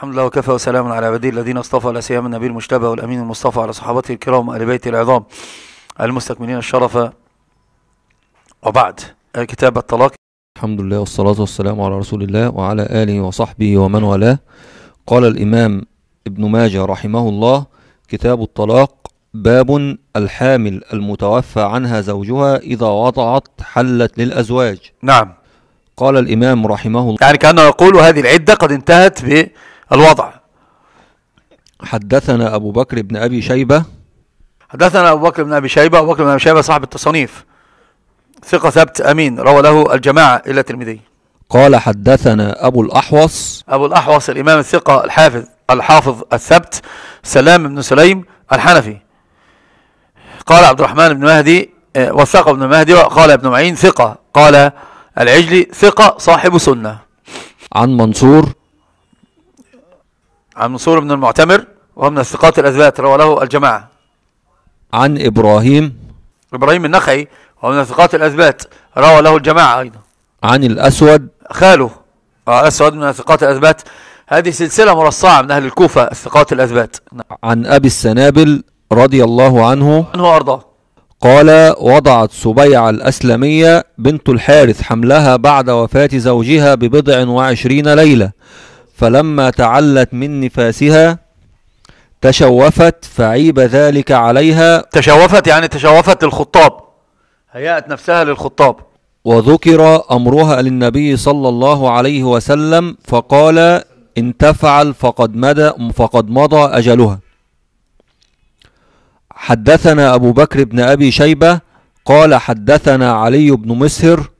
الحمد لله وكفى وسلام على عباده الذين اصطفى لا سيما النبي المجتبى والأمين المصطفى على صحابته الكرام وآل بيته العظام المستكملين الشرف. وبعد كتاب الطلاق. الحمد لله والصلاة والسلام على رسول الله وعلى آله وصحبه ومن والاه. قال الإمام ابن ماجه رحمه الله كتاب الطلاق باب الحامل المتوفى عنها زوجها إذا وضعت حلت للأزواج. نعم. قال الإمام رحمه الله يعني كأنه يقول هذه العدة قد انتهت بالوضع حدثنا أبو بكر بن أبي شيبة. حدثنا أبو بكر بن أبي شيبة. أبو بكر بن أبي شيبة صاحب التصانيف ثقة ثبت أمين. روى له الجماعة إلا الترمذي. قال حدثنا أبو الأحوص. أبو الأحوص الإمام الثقة الحافظ الحافظ الثبت سلام بن سليم الحنفي. قال عبد الرحمن بن مهدي آه، وثق ابن مهدي وقال ابن معين ثقة. قال العجلي ثقة صاحب سنة. عن منصور عن منصور بن المعتمر وهو من الثقات الأثبات روى له الجماعة. عن إبراهيم. إبراهيم النخعي وهو من الثقات الأثبات روى له الجماعة أيضا. عن الأسود. خاله آه، أسود من الثقات الأثبات هذه سلسلة مرصعة من أهل الكوفة الثقات الأثبات عن أبي السنابل رضي الله عنه. عنه أرضاه قال وضعت سبيعة الأسلمية بنت الحارث حملها بعد وفاة زوجها ببضع وعشرين ليلة. فلما تعلت من نفاسها تشوفت فعيب ذلك عليها. تشوفت يعني تشوفت للخطاب هيأت نفسها للخطاب. وذكر أمرها للنبي صلى الله عليه وسلم فقال إن تفعل فقد مدى فقد مضى أجلها. حدثنا أبو بكر بن أبي شيبة قال حدثنا علي بن مسهر.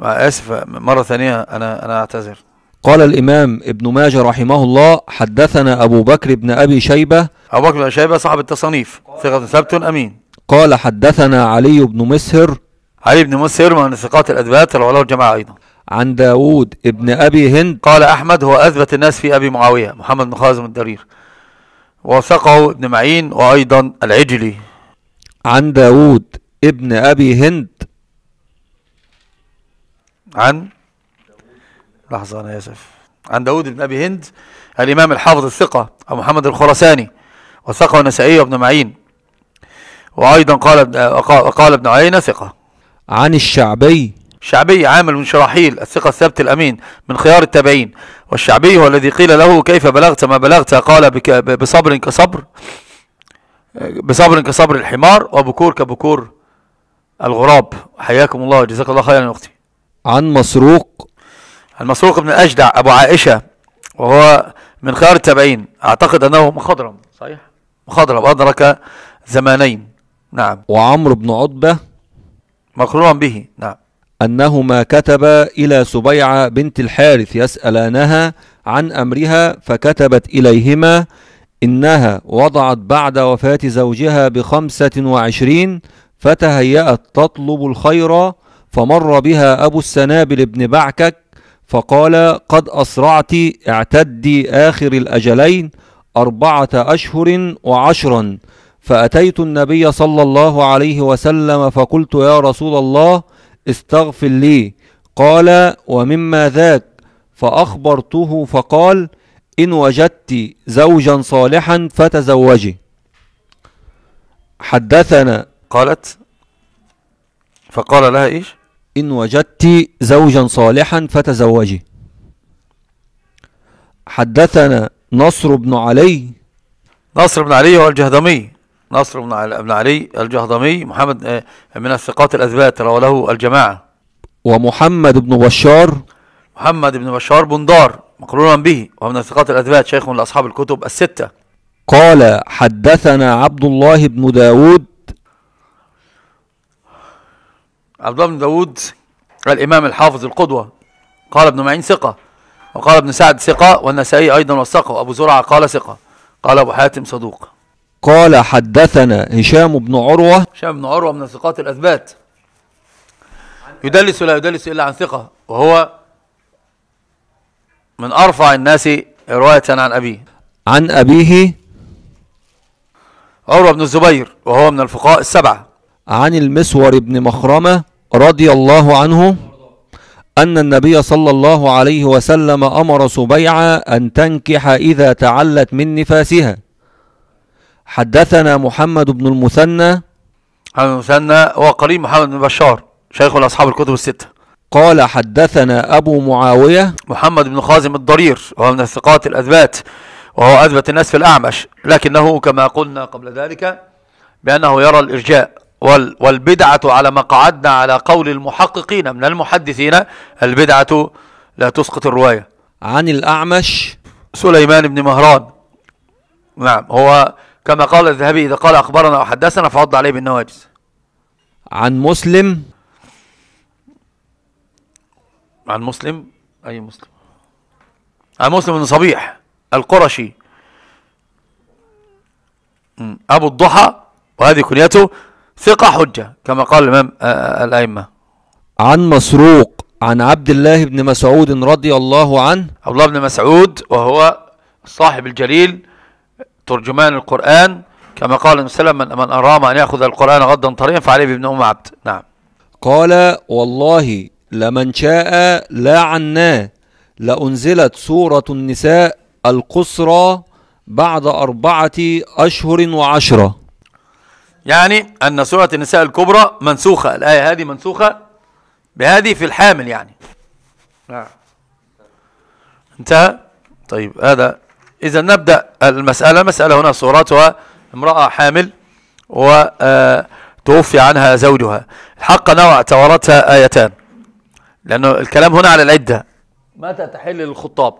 آسف مرة ثانية أنا أنا أعتذر. قال الإمام ابن ماجه رحمه الله حدثنا أبو بكر بن أبي شيبة. أبو بكر بن شيبة صاحب التصانيف ثقة ثبت أمين. قال حدثنا علي بن مسهر. علي بن مسهر من الأثبات رواه له الجماعة أيضا. عن داود ابن أبي هند. قال أحمد هو أثبت الناس في أبي معاوية محمد بن خازم الدرير. وثقه ابن معين وأيضا العجلي. عن داود ابن أبي هند. عن لحظة أنا آسف. عن داود بن أبي هند الإمام الحافظ الثقة أبو محمد الخرساني وثقة النسائي وابن معين. وأيضا قال قال ابن عيينة ثقة. عن الشعبي. الشعبي عامل من شراحيل الثقة الثبت الأمين من خيار التابعين. والشعبي هو الذي قيل له كيف بلغت ما بلغت قال بك بصبر كصبر بصبر كصبر الحمار وبكور كبكور الغراب. حياكم الله وجزاك الله خيرا يا أختي. عن مسروق. المسروق بن الأجدع أبو عائشة وهو من خيار التابعين. أعتقد أنه مخضرم. صحيح. مخضرم. أدرك زمانين. نعم. وعمرو بن عتبة مقرونا به. نعم. أنهما كتبا إلى سبيعة بنت الحارث يسألانها عن أمرها فكتبت إليهما إنها وضعت بعد وفاة زوجها بخمسة وعشرين فتهيأت تطلب الخير فمر بها أبو السنابل بن بعكك فقال قد أسرعت اعتدي آخر الأجلين أربعة أشهر وعشرا. فأتيت النبي صلى الله عليه وسلم فقلت يا رسول الله استغفر لي. قال ومما ذاك؟ فأخبرته فقال إن وجدت زوجا صالحا فتزوجي. حدثنا قالت؟ فقال لها إيش؟ إن وجدت زوجا صالحا فتزوجي. حدثنا نصر بن علي. نصر بن علي هو الجهضمي. نصر بن علي, الجهضمي محمد آه، من الثقات الأثبات روى له الجماعة. ومحمد بن بشار. محمد بن بشار بندار مقرونا به وهو من الثقات الأثبات شيخ من أصحاب الكتب الستة. قال حدثنا عبد الله بن داود عبد الله بن داود الإمام الحافظ القدوة. قال ابن معين ثقة وقال ابن سعد ثقة والنسائي أيضا وثقة وأبو زرعة قال ثقة. قال أبو حاتم صدوق. قال حدثنا هشام بن عروة. هشام بن عروة من الثقات الأثبات. يدلس لا يدلس إلا عن ثقة وهو من أرفع الناس رواية عن أبيه. عن أبيه. عروة بن الزبير وهو من الفقهاء السبعة. عن المسور بن مخرمة. رضي الله عنه أن النبي صلى الله عليه وسلم أمر سبيعة أن تنكح إذا تعلت من نفاسها. حدثنا محمد بن المثنى. محمد بن مثنى وقريب محمد بن بشار شيخ أصحاب الكتب الستة. قال حدثنا أبو معاوية. محمد بن خازم الضرير وهو من الثقات الأثبات وهو أثبت الناس في الأعمش لكنه كما قلنا قبل ذلك بأنه يرى الإرجاء. والبدعة على ما قعدنا على قول المحققين من المحدثين البدعة لا تسقط الرواية. عن الأعمش سليمان بن مهران. نعم هو كما قال الذهبي إذا قال أخبرنا أو حدثنا فعض عليه بالنواجز عن مسلم عن مسلم؟ أي مسلم؟ عن مسلم بن صبيح القرشي. أبو الضحى وهذه كنيته. ثقة حجة كما قال الإمام آه، آه، الأئمة. عن مسروق عن عبد الله بن مسعود رضي الله عنه. عبد الله بن مسعود وهو الصاحب الجليل ترجمان القرآن كما قال النبي صلى الله عليه وسلم من, من أرام أن يأخذ القرآن غضا طريا فعليه بابن أم عبد. نعم. قال والله لمن شاء لا عنا لأنزلت سورة النساء القصرى بعد أربعة أشهر وعشرة. يعني أن سورة النساء الكبرى منسوخة الآية هذه منسوخة بهذه في الحامل يعني. نعم. انتهى؟ طيب هذا. إذا نبدأ المسألة. مسألة هنا صورتها امرأة حامل وتوفي عنها زوجها. الحق نوع اعتبرتها آيتان لأنه الكلام هنا على العدة. متى تحل للخطاب؟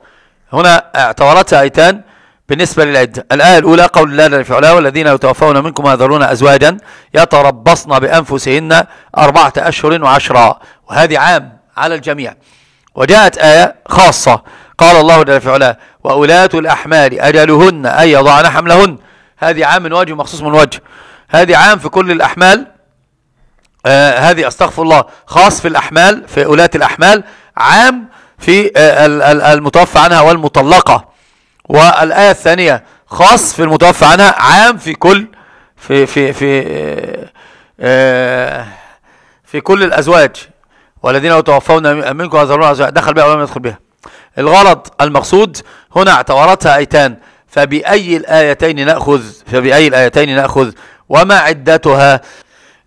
هنا اعتبرتها آيتان بالنسبة للعدة الآية الأولى قول الله جل في والذين يتوفون منكم ويذرون أزواجا يتربصن بأنفسهن أربعة أشهر وعشرا. وهذه عام على الجميع. وجاءت آية خاصة. قال الله جل في علاه وأولاة الأحمال أجلهن أن يضعن حملهن. هذه عام من وجه مخصوص من وجه. هذه عام في كل الأحمال. آه هذه أستغفر الله خاص في الأحمال في أولاة الأحمال عام في آه المتوفى عنها والمطلقة. والآية الثانية خاص في المتوفى عنها عام في كل في في في آه في كل الأزواج والذين يتوفون منكم ويذرون أزواج دخل بها ولم يدخل بها. الغرض المقصود هنا اعتبرتها أيتان. فبأي الآيتين نأخذ؟ فبأي الآيتين نأخذ؟ وما عدتها؟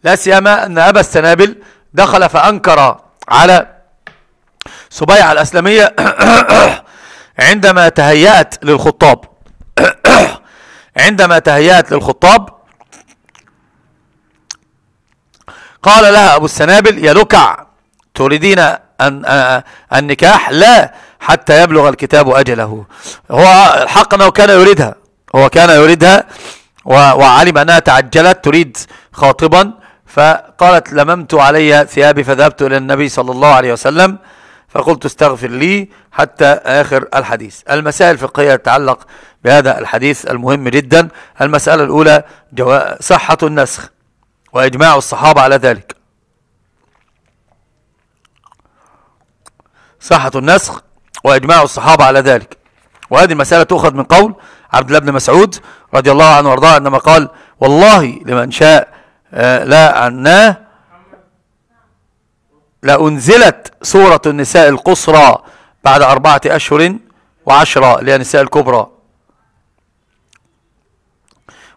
لا سيما أن أبا السنابل دخل فأنكر على سبيعة الأسلمية. عندما تهيأت للخطاب عندما تهيأت للخطاب قال لها أبو السنابل يا لكع تريدين أن النكاح؟ لا حتى يبلغ الكتاب أجله. هو الحق أنه كان يريدها هو كان يريدها وعلم أنها تعجلت تريد خاطبا فقالت لممت علي ثيابي فذهبت إلى النبي صلى الله عليه وسلم. فقلت استغفر لي حتى آخر الحديث. المسائل الفقهية تتعلق بهذا الحديث المهم جدا. المسألة الأولى صحة النسخ وإجماع الصحابة على ذلك. صحة النسخ وإجماع الصحابة على ذلك. وهذه المسألة تؤخذ من قول عبد الله بن مسعود رضي الله عنه وأرضاه عندما قال والله لمن شاء آه، لا عناه لأنزلت سورة النساء القصرى بعد أربعة أشهر وعشرة اللي هي النساء الكبرى.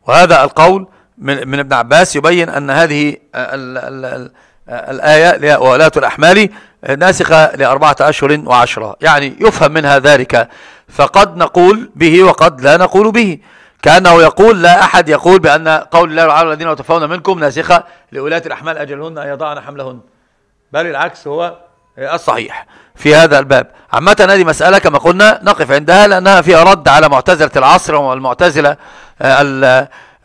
وهذا القول من, من ابن عباس يبين أن هذه ال ال ال الآية ولاة الأحمال ناسخة لأربعة أشهر وعشرة يعني يفهم منها ذلك. فقد نقول به وقد لا نقول به. كأنه يقول لا أحد يقول بأن قول الله تعالى الذين يتوفون منكم ناسخة لولاة الأحمال أجلهن أن يضعن حملهن. بل العكس هو الصحيح. في هذا الباب. عامة هذه مسألة كما قلنا نقف عندها لأنها فيها رد على معتزلة العصر والمعتزلة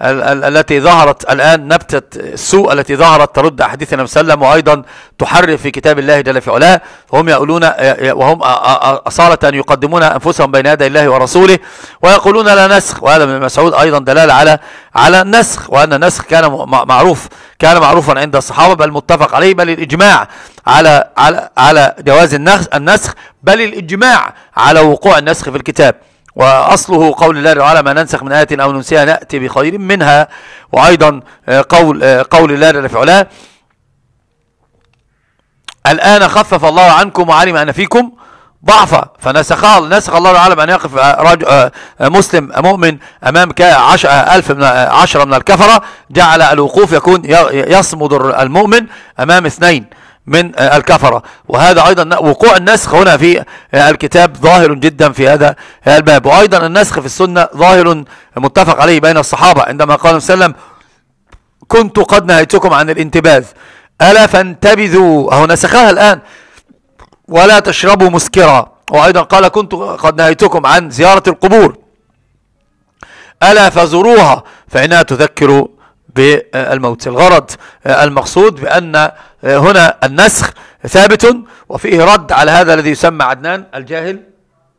التي ظهرت الآن نبتة السوء التي ظهرت ترد أحاديث النبي صلى الله عليه وسلم وأيضا تحرف في كتاب الله جل في علاه. وهم يقولون وهم أصالة يقدمون أنفسهم بين يدي الله ورسوله ويقولون لا نسخ. وهذا من مسعود أيضا دلالة على على النسخ وأن النسخ كان معروف كان معروفا عند الصحابة بل متفق عليه بل الإجماع على على على جواز النسخ بل الإجماع على وقوع النسخ في الكتاب. وأصله قول الله تعالى ما ننسخ من آية أو ننسيها نأتي بخير منها. وأيضا آه، قول آه، قول الله علاه الآن خفف الله عنكم وعلم أن فيكم ضعفا. فنسخ نسخ الله تعالى بأن يقف رجل مسلم مؤمن أمام ألف من عشرة من الكفرة جعل الوقوف يكون يصمد المؤمن أمام اثنين. من الكفرة. وهذا أيضا وقوع النسخ هنا في الكتاب ظاهر جدا في هذا الباب. وأيضا النسخ في السنة ظاهر متفق عليه بين الصحابة عندما قال صلى الله عليه وسلم كنت قد نهيتكم عن الانتباذ. ألا فانتبذوا. أهو نسخها الآن. ولا تشربوا مسكرا. وأيضا قال كنت قد نهيتكم عن زيارة القبور. ألا فزوروها فإنها تذكر بالموت. الغرض المقصود بأن هنا النسخ ثابت وفيه رد على هذا الذي يسمى عدنان الجاهل.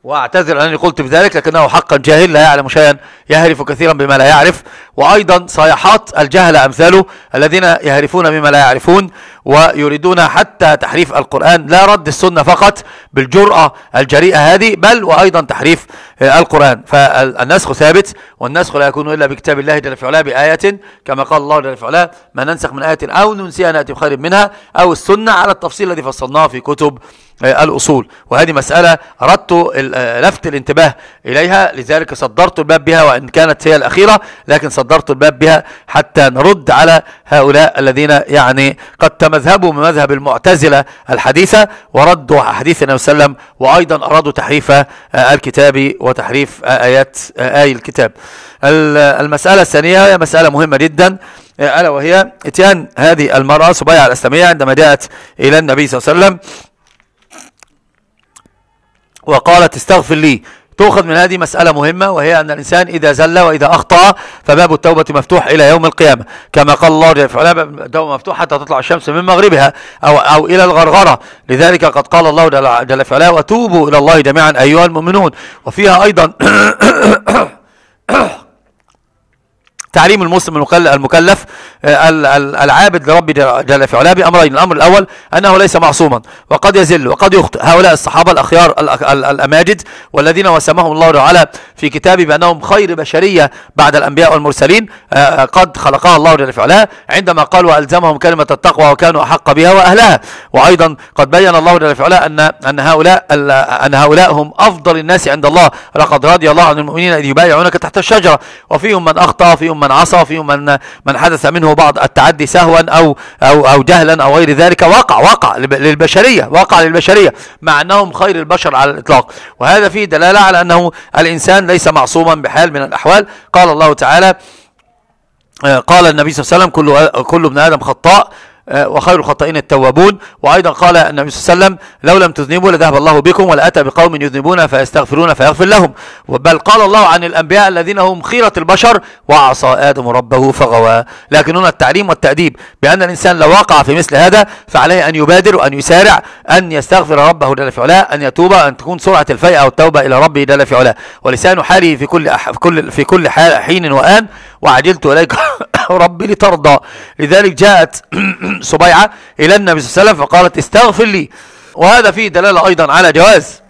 واعتذر أنني قلت بذلك لكنه حقا جاهل لا يعلم شيئا يهرف كثيرا بما لا يعرف. وأيضا صيحات الجهل أمثاله الذين يهرفون بما لا يعرفون ويريدون حتى تحريف القرآن. لا رد السنة فقط بالجرأة الجريئة هذه بل وأيضا تحريف القرآن. فالنسخ ثابت والنسخ لا يكون إلا بكتاب الله جل في علاه بآية كما قال الله جل في علاه ما ننسخ من آية أو ننسيها نأتي بخير منها أو السنة على التفصيل الذي فصلناه في كتب. الأصول. وهذه مسألة أردت لفت الانتباه إليها لذلك صدرت الباب بها وإن كانت هي الأخيرة لكن صدرت الباب بها حتى نرد على هؤلاء الذين يعني قد تمذهبوا من مذهب المعتزلة الحديثة وردوا حديث النبي صلى الله عليه وسلم وأيضا أرادوا تحريف الكتاب وتحريف آيات آي الكتاب. المسألة الثانية هي مسألة مهمة جدا ألا وهي إتيان هذه المرأة سبيعة الأسلامية عندما جاءت إلى النبي صلى الله عليه وسلم. وقالت استغفر لي تؤخذ من هذه مسألة مهمة وهي أن الإنسان إذا زل وإذا أخطأ فباب التوبة مفتوح إلى يوم القيامة كما قال الله جل وعلا باب التوبة مفتوح حتى تطلع الشمس من مغربها أو, أو إلى الغرغرة لذلك قد قال الله جل وعلا وتوبوا إلى الله جميعا أيها المؤمنون وفيها أيضا تعليم المسلم المكلف آه، العابد لرب جل في علاه بأمرين. الأمر الأول أنه ليس معصوما وقد يزل وقد يخطئ. هؤلاء الصحابة الأخيار الأماجد والذين وسمهم الله تعالى في كتابه بأنهم خير بشرية بعد الأنبياء والمرسلين آه، قد خلقها الله جل في علاه عندما قال وألزمهم كلمة التقوى وكانوا أحق بها وأهلها. وأيضا قد بين الله جل في علاه أن أن هؤلاء أن هؤلاء هم أفضل الناس عند الله. لقد رضي الله عن المؤمنين إذ يبايعونك تحت الشجرة. وفيهم من أخطأ وفيهم من عصى وفيهم من من حدث منه بعض التعدي سهوا أو أو أو جهلا أو غير ذلك. وقع وقع للبشرية وقع للبشرية مع أنهم خير البشر على الإطلاق. وهذا فيه دلالة على أنه الإنسان ليس معصوما بحال من الأحوال. قال الله تعالى آه، قال النبي صلى الله عليه وسلم كل كل ابن آدم خطاء وخير الخطائين التوابون. وأيضا قال النبي صلى الله عليه وسلم لو لم تذنبوا لذهب الله بكم ولأتى بقوم يذنبون فيستغفرون فيغفر لهم. بل قال الله عن الأنبياء الذين هم خيرة البشر وعصى آدم ربه فغوى. لكن هنا التعليم والتأديب بأن الإنسان لو وقع في مثل هذا فعليه أن يبادر وأن يسارع أن يستغفر ربه جل في علاه أن يتوب أن تكون سرعة الفيئة والتوبة إلى ربه جل في علاه. ولسان حاله في كل في كل في كل حين وآن. وعجلت إليك ربي لترضى. لذلك جاءت صبيعة إلى النبي صلى الله عليه وسلم فقالت استغفر لي. وهذا فيه دلالة أيضا على جواز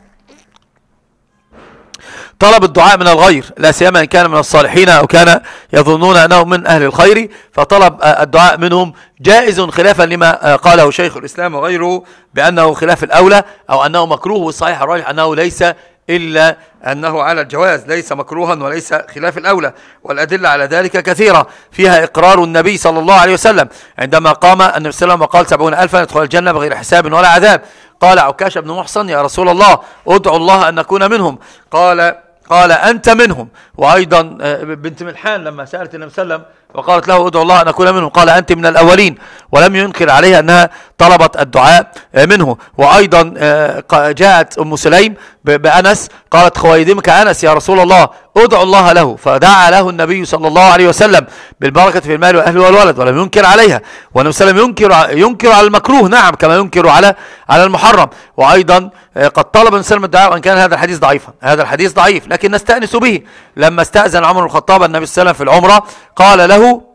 طلب الدعاء من الغير لا سيما إن كان من الصالحين أو كان يظنون أنه من أهل الخير فطلب الدعاء منهم جائز خلافا لما قاله شيخ الإسلام وغيره بأنه خلاف الأولى أو أنه مكروه والصحيح الراجح أنه ليس إلا أنه على الجواز ليس مكروها وليس خلاف الأولى. والأدلة على ذلك كثيرة. فيها إقرار النبي صلى الله عليه وسلم عندما قام النبي صلى الله عليه وسلم وقال سبعون ألفا يدخل الجنة بغير حساب ولا عذاب. قال عكاش بن محصن يا رسول الله ادعو الله أن نكون منهم. قال قال أنت منهم. وأيضا آه، بنت ملحان لما سألت النبي صلى الله عليه وسلم وقالت له ادعو الله أن أكون منهم. قال أنت من الأولين. ولم ينكر عليها أنها طلبت الدعاء منه. وأيضا آه، جاءت أم سليم بأنس قالت خويدمك أنس يا رسول الله ادعو الله له. فدعا له النبي صلى الله عليه وسلم بالبركة في المال والأهل والولد ولم ينكر عليها. والنبي صلى الله عليه وسلم ينكر, ينكر على المكروه نعم كما ينكر على على المحرم. وأيضا آه، قد طلب النبي صلى الدعاء وإن كان هذا الحديث ضعيفا. هذا الحديث ضعيف لكن نستأنس به. لما استأذن عمر الخطاب النبي صلى الله عليه وسلم في العمرة قال له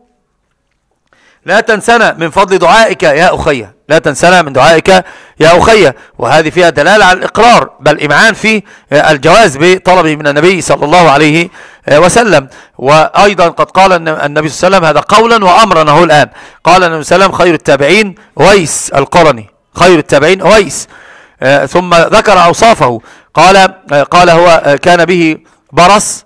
لا تنسنا من فضل دعائك يا أخي. لا تنسنا من دعائك يا أخي. وهذه فيها دلالة على الإقرار بل إمعان في الجواز بطلبه من النبي صلى الله عليه وسلم. وأيضا قد قال النبي صلى الله عليه وسلم هذا قولا وأمرا هو الآن. قال النبي صلى الله عليه وسلم خير التابعين ويس القرني. خير التابعين أويس آه، ثم ذكر أوصافه. قال آه، قال هو آه، كان به برص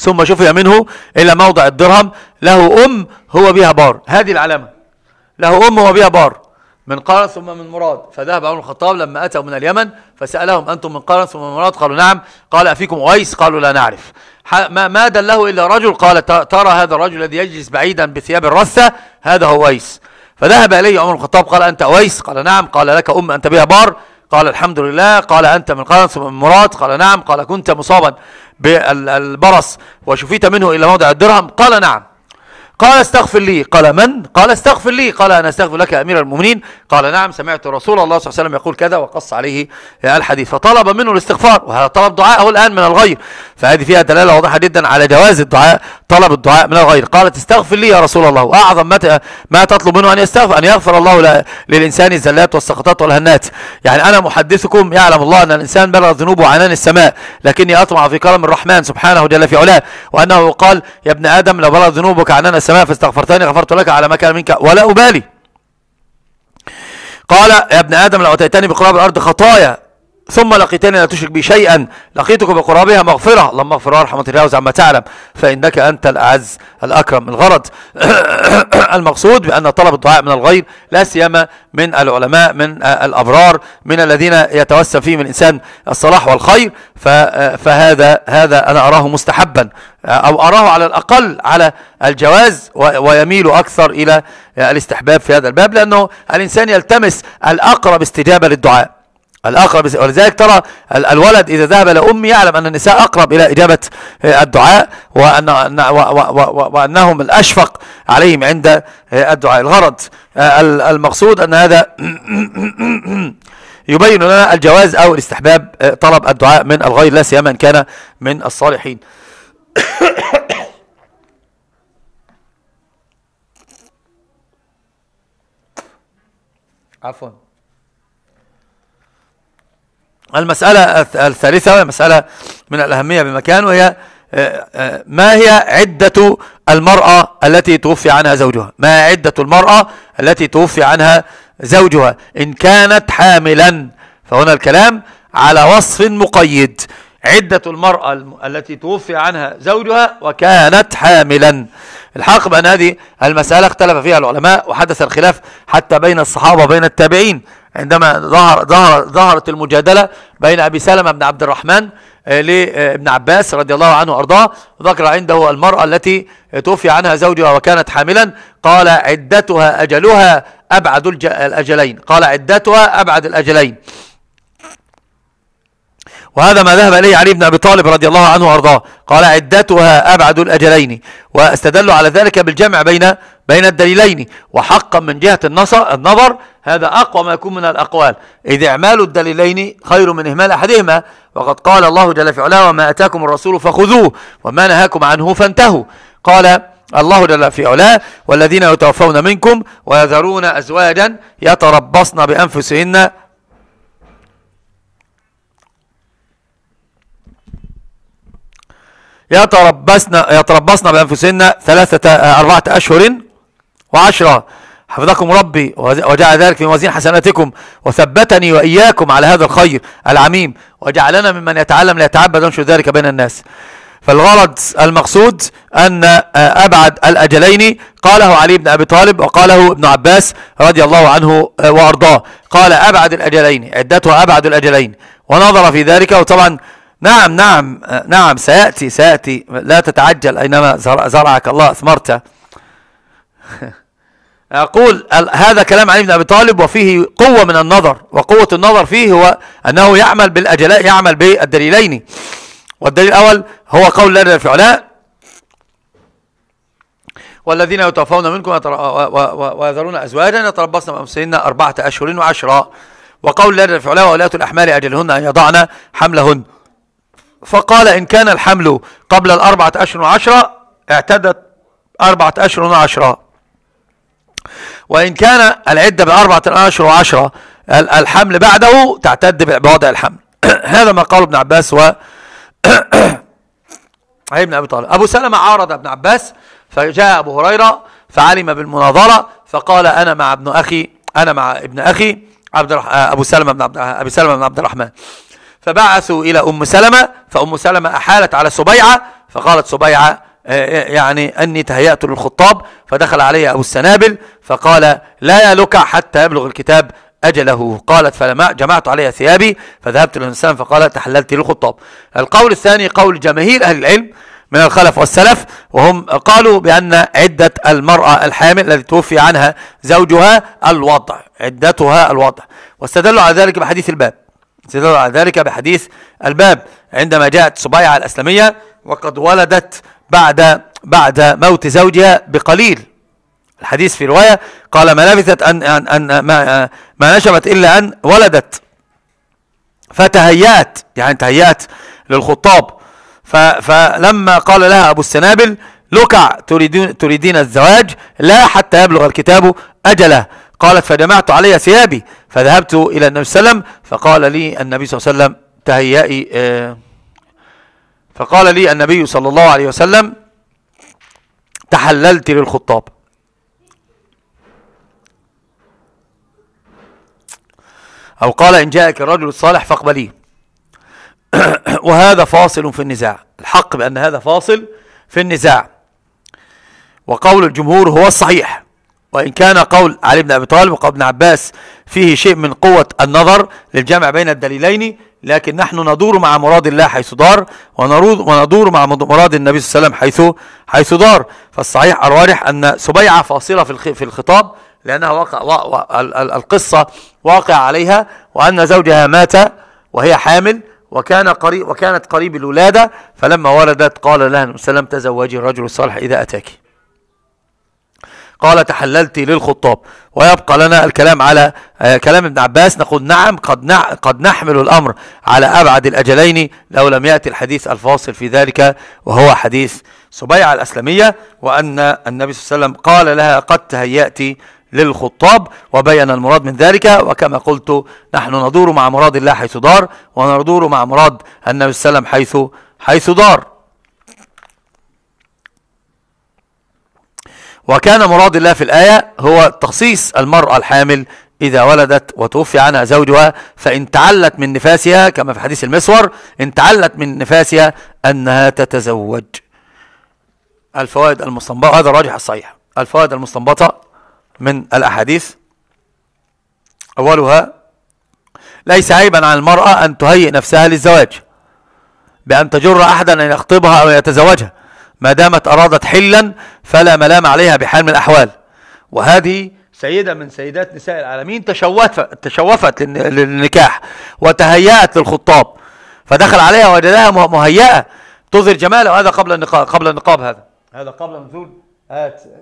ثم شفي منه إلى موضع الدرهم له أم هو بها بار. هذه العلامة. له أم هو بها بار. من قارن ثم من مراد. فذهب عمر الخطاب لما أتوا من اليمن فسألهم أنتم من قارن ثم من مراد؟ قالوا نعم. قال أفيكم أويس؟ قالوا لا نعرف. ما, دله إلا رجل؟ قال ترى هذا الرجل الذي يجلس بعيدا بثياب الرثة هذا هو أويس. فذهب إليه عمر الخطاب قال أنت أويس؟ قال نعم. قال لك أم أنت بها بار. قال الحمد لله قال أنت من ثم من مراد قال نعم قال كنت مصابا بالبرص وشفيت منه إلى موضع الدرهم قال نعم. قال استغفر لي. قال من؟ قال استغفر لي. قال أنا أستغفر لك أمير المؤمنين. قال نعم سمعت رسول الله صلى الله عليه وسلم يقول كذا وقص عليه الحديث. فطلب منه الاستغفار. وهذا طلب دعاءه الآن من الغير. فهذه فيها دلالة واضحة جدا على جواز الدعاء طلب الدعاء من الغير. قالت استغفر لي يا رسول الله. وأعظم ما, ما تطلب منه أن يستغفر أن يغفر الله للإنسان الزلات والسقطات والهنات. يعني أنا محدثكم يعلم الله أن الإنسان بلغ ذنوبه عنان السماء لكني أطمع في كرم الرحمن سبحانه جل في علاه وأنه قال يا ابن آدم لو بلغ ذنوبك عنان السماء. فاستغفرتني غفرت لك على ما كان منك ولا أبالي. قال يا ابن آدم لو أتيتني بقراب الأرض خطايا ثم لقيتني لا تشرك بي شيئا. لقيتك بقرابها مغفرة. اللهم اغفر وارحم وتجاوز عما تعلم. فإنك أنت الأعز الأكرم الغرض المقصود بأن طلب الدعاء من الغير لا سيما من العلماء من الأبرار من الذين يتوسم فيهم الإنسان الصلاح والخير. فهذا هذا أنا أراه مستحبا. أو أراه على الأقل على الجواز ويميل أكثر إلى الاستحباب في هذا الباب لأنه الإنسان يلتمس الأقرب استجابة للدعاء. الأقرب ولذلك ترى الولد إذا ذهب لأم يعلم أن النساء أقرب إلى إجابة الدعاء وأن وأنهم الأشفق عليهم عند الدعاء. الغرض المقصود أن هذا يبين لنا الجواز أو الاستحباب طلب الدعاء من الغير لا سيما إن كان من الصالحين. عفوا. المسألة الثالثة مسألة من الأهمية بمكان وهي آه، آه، ما هي عدة المرأة التي توفي عنها زوجها؟ ما عدة المرأة التي توفي عنها زوجها؟ إن كانت حاملا. فهنا الكلام على وصف مقيد. عدة المرأة التي توفي عنها زوجها وكانت حاملا. الحق بأن هذه المسألة اختلف فيها العلماء وحدث الخلاف حتى بين الصحابة وبين التابعين. عندما ظهر ظهر ظهرت المجادلة بين أبي سلمة بن عبد الرحمن آه، لابن عباس رضي الله عنه وأرضاه ذكر عنده المرأة التي توفي عنها زوجها وكانت حاملا. قال عدتها أجلها أبعد الأجلين. قال عدتها أبعد الأجلين. وهذا ما ذهب إليه علي بن أبي طالب رضي الله عنه وأرضاه. قال عدتها أبعد الأجلين. واستدلوا على ذلك بالجمع بين بين الدليلين. وحقا من جهة النظر هذا أقوى ما يكون من الأقوال. إذ إعمال الدليلين خير من إهمال أحدهما. وقد قال الله جل في علاه وما أتاكم الرسول فخذوه وما نهاكم عنه فانتهوا. قال الله جل في علاه والذين يتوفون منكم ويذرون أزواجا يتربصن بأنفسهن يتربصن يتربصن بأنفسهن ثلاثة أربعة أشهر وعشرة. حفظكم ربي وجعل ذلك في موازين حسناتكم وثبتني وإياكم على هذا الخير العميم وجعلنا ممن يتعلم ليتعبد ونشر ذلك بين الناس. فالغرض المقصود أن أبعد الأجلين. قاله علي بن أبي طالب وقاله ابن عباس رضي الله عنه وأرضاه. قال أبعد الأجلين عدتها أبعد الأجلين. ونظر في ذلك وطبعا نعم نعم نعم سيأتي سيأتي. لا تتعجل أينما زرعك الله أثمرته أقول هذا كلام علي بن أبي طالب وفيه قوة من النظر وقوة النظر فيه هو أنه يعمل بالأجلاء يعمل بالدليلين. والدليل الأول هو قول الله في علاء والذين يتوفون منكم ويذرون أزواجا يتربصن بأنفسهن أربعة أشهر وعشرة. وقول الله في علاء وأولياء الأحمال أجلهن أن يضعن حملهن. فقال إن كان الحمل قبل الأربعة أشهر وعشرة اعتدت أربعة أشهر وعشرة وإن كان العدة بأربعة أشهر وعشرة الحمل بعده تعتد بوضع الحمل. هذا ما قال ابن عباس و ابن أبي طالب. أبو سلمة عارض ابن عباس فجاء أبو هريرة فعلم بالمناظرة فقال أنا مع ابن أخي أنا مع ابن أخي عبد الرح... أبو سلمة بن عبد أبي سلمة بن عبد الرحمن. فبعثوا إلى أم سلمة فأم سلمة أحالت على سبيعة فقالت سبيعة آه، يعني أني تهيأت للخطاب فدخل علي أبو السنابل فقال لا يلكع حتى يبلغ الكتاب أجله. قالت فلما جمعت علي ثيابي فذهبت للإنسان فقال تحللت للخطاب. القول الثاني قول جماهير أهل العلم من الخلف والسلف وهم قالوا بأن عدة المرأة الحامل التي توفي عنها زوجها الوضع عدتها الوضع واستدلوا على ذلك بحديث الباب. استدلوا على ذلك بحديث الباب عندما جاءت سبيعة الأسلمية وقد ولدت بعد بعد موت زوجها بقليل. الحديث في رواية قال ما لبثت أن, أن, أن ما, ما نشبت إلا أن ولدت. فتهيأت يعني تهيأت للخطاب. فلما قال لها أبو السنابل لكع تريدين, تريدين الزواج؟ لا حتى يبلغ الكتاب أجله. قالت فجمعت علي ثيابي فذهبت إلى النبي صلى الله عليه وسلم فقال لي النبي صلى الله عليه وسلم تهيئي آه، فقال لي النبي صلى الله عليه وسلم تحللت للخطاب. أو قال إن جاءك الرجل الصالح فاقبليه. وهذا فاصل في النزاع. الحق بأن هذا فاصل في النزاع. وقول الجمهور هو الصحيح. وإن كان قول علي بن أبي طالب وقول ابن عباس فيه شيء من قوة النظر للجمع بين الدليلين لكن نحن ندور مع مراد الله حيث دار وندور مع مراد النبي صلى الله عليه وسلم حيث حيث دار. فالصحيح الراجح أن سبيعة فاصلة في الخطاب لأنها وقع القصة واقع عليها وأن زوجها مات وهي حامل وكان قريب وكانت قريب الولادة فلما ولدت قال لها النبي تزوجي الرجل الصالح إذا أتاك. قال تحللت للخطاب. ويبقى لنا الكلام على آه، كلام ابن عباس. نقول نعم قد قد نحمل الأمر على أبعد الأجلين لو لم يأتي الحديث الفاصل في ذلك وهو حديث سبيعة الأسلمية وأن النبي صلى الله عليه وسلم قال لها قد تهيأت للخطاب وبين المراد من ذلك وكما قلت نحن ندور مع مراد الله حيث دار وندور مع مراد النبي صلى الله عليه وسلم حيث حيث دار. وكان مراد الله في الآية هو تخصيص المرأة الحامل إذا ولدت وتوفي عنها زوجها فإن تعلت من نفاسها كما في حديث المسور إن تعلت من نفاسها أنها تتزوج. الفوائد المستنبطة هذا الراجح الصحيح. الفوائد المستنبطة من الأحاديث. أولها ليس عيبا على المرأة أن تهيئ نفسها للزواج بأن تجر أحدا أن يخطبها أو يتزوجها. ما دامت أرادت حلا فلا ملام عليها بحال من الأحوال. وهذه سيدة من سيدات نساء العالمين تشوفت, تشوفت للنكاح وتهيأت للخطاب. فدخل عليها وجدها مهيئة تظهر جمالها وهذا قبل النقاب قبل النقاب هذا. هذا قبل نزول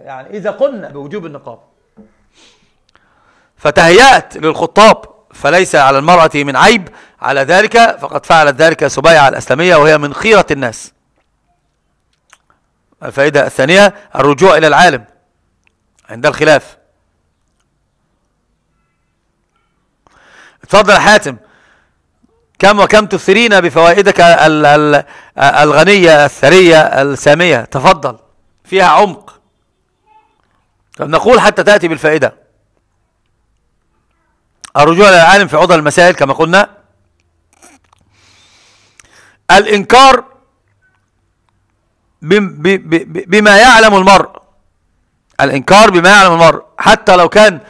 يعني إذا قلنا بوجوب النقاب. فتهيأت للخطاب. فليس على المرأة من عيب على ذلك. فقد فعلت ذلك سبيعة الأسلامية وهي من خيرة الناس. الفائدة الثانية الرجوع إلى العالم عند الخلاف. تفضل حاتم كم وكم تثرين بفوائدك الغنية الثرية السامية؟ تفضل فيها عمق. نقول حتى تأتي بالفائدة. الرجوع للعالم في عضل المسائل كما قلنا. الإنكار بما يعلم المرء. الإنكار بما يعلم المرء. حتى لو كان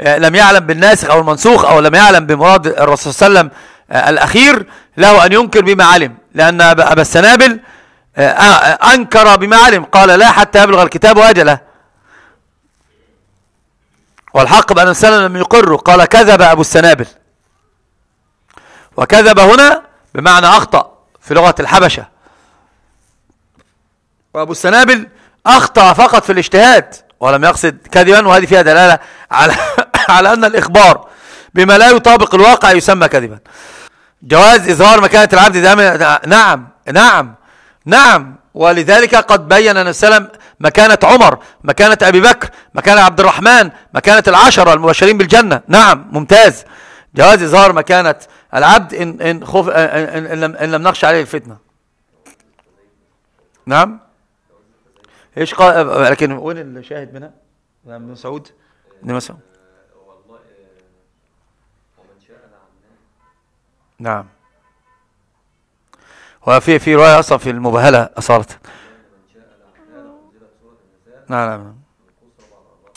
آه، لم يعلم بالناسخ أو المنسوخ أو لم يعلم بمراد الرسول صلى الله عليه وسلم آه، الأخير له أن ينكر بما علم. لأن أبا السنابل آه، أنكر بما علم. قال لا حتى يبلغ الكتاب أجله والحق بأن السلام لم يقر قال كذب أبو السنابل. وكذب هنا بمعنى أخطأ في لغة الحبشة. وأبو السنابل أخطأ فقط في الاجتهاد ولم يقصد كذبا وهذه فيها دلالة على, على أن الإخبار بما لا يطابق الواقع يسمى كذبا. جواز إظهار مكانة العبد نعم نعم نعم. ولذلك قد بين أن السلام مكانة عمر مكانة أبي بكر مكانة عبد الرحمن مكانة العشرة المبشرين بالجنة. نعم ممتاز. جواز إظهار مكانة العبد إن, إن, خوف إن, إن, إن لم نخشى عليه الفتنة. نعم. إيش قال لكن وين الشاهد منها؟ ابن مسعود ابن مسعود نعم. وفي في رواية أصلا في المبهلة أصارت نعم،, نعم نعم.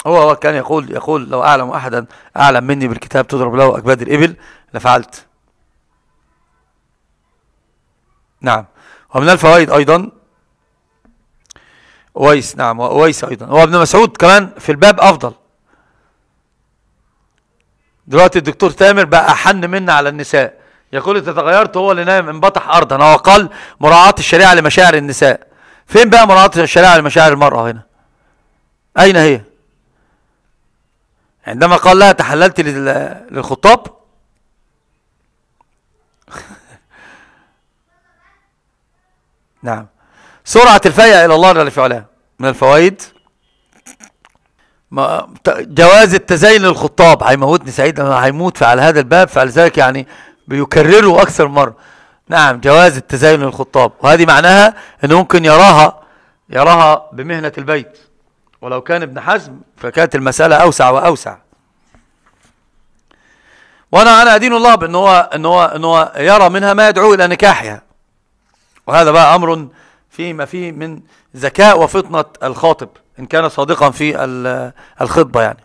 هو هو كان يقول يقول لو أعلم أحدا أعلم مني بالكتاب تضرب له أكباد الإبل لفعلت. نعم. ومن الفوائد أيضا أويس نعم وأويس أيضا. هو ابن مسعود كمان في الباب أفضل. دلوقتي الدكتور تامر بقى أحن منا على النساء. يقول إذا تغيرت هو اللي نايم انبطح أرضا. هو قال مراعاة الشريعة لمشاعر النساء. فين بقى مراعاة الشريعة لمشاعر المرأة هنا؟ أين هي؟ عندما قال لها تحللت لل- للخطاب؟ نعم. سرعة الفيء إلى الله جل في علاه. من الفوائد؟ جواز التزين للخطاب. هيموتني سعيد لما هيموت على هذا الباب فلذلك يعني بيكرره أكثر مرة. نعم جواز التزين للخطاب. وهذه معناها أنه ممكن يراها يراها بمهنة البيت. ولو كان ابن حزم فكانت المسألة أوسع وأوسع. وأنا أنا أدين الله بأن هو, أن هو, أن هو يرى منها ما يدعو إلى نكاحها. وهذا بقى أمر فيما فيه من ذكاء وفطنة الخاطب إن كان صادقا في ال- الخطبة يعني.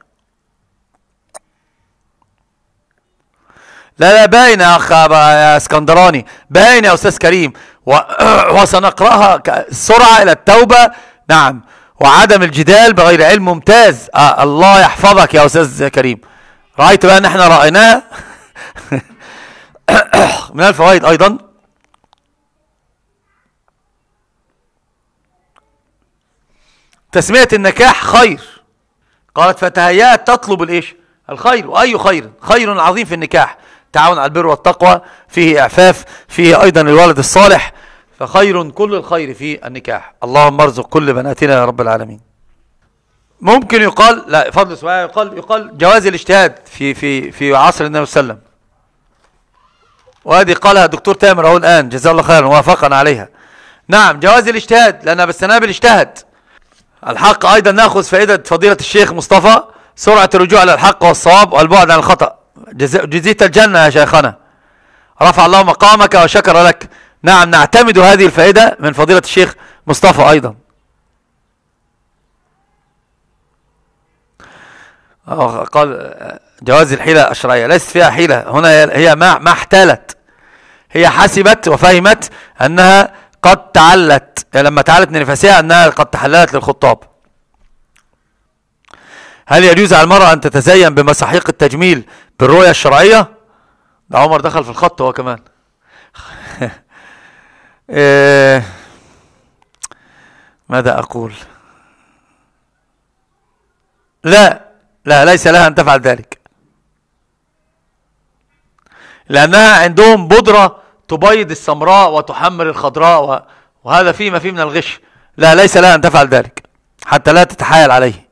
لا لا باين يا أخ يا إسكندراني باين يا أستاذ كريم و... وسنقرأها السرعة إلى التوبة. نعم. وعدم الجدال بغير علم ممتاز. آه الله يحفظك يا أستاذ كريم. رأيت بقى أن إحنا رأيناها من الفوائد أيضا. تسمية النكاح خير. قالت فتهيأت تطلب الإيش؟ الخير. وأي خير؟ خير عظيم في النكاح. تعاون على البر والتقوى فيه إعفاف فيه أيضا الولد الصالح. فخير كل الخير في النكاح. اللهم ارزق كل بناتنا يا رب العالمين. ممكن يقال لا فضل سؤال يقال يقال جواز الاجتهاد في في في عصر النبي صلى الله عليه وسلم. وهذه قالها الدكتور تامر أهو الآن جزاه الله خيرا وافقنا عليها. نعم جواز الاجتهاد لأن بالسنابل اجتهد الحق أيضا نأخذ فائدة فضيلة الشيخ مصطفى سرعة الرجوع على الحق والصواب والبعد عن الخطأ. جز- جزيت الجنة يا شيخنا. رفع الله مقامك وشكر لك. نعم نعتمد هذه الفائدة من فضيلة الشيخ مصطفى أيضا. آه، قال جواز الحيلة الشرعية ليست فيها حيلة. هنا هي- هي ما ما احتالت. هي حسبت وفهمت أنها قد تعلت يعني لما تعلت نفسها أنها قد تحللت للخطاب. هل يجوز على المرأة أن تتزين بمساحيق التجميل بالرؤية الشرعية؟ ده عمر دخل في الخط هو كمان. إيه، ماذا أقول؟ لا لا ليس لها أن تفعل ذلك. لأنها عندهم بودرة تبيض السمراء وتحمر الخضراء. وهذا فيه ما فيه من الغش لا ليس لها أن تفعل ذلك حتى لا تتحايل عليه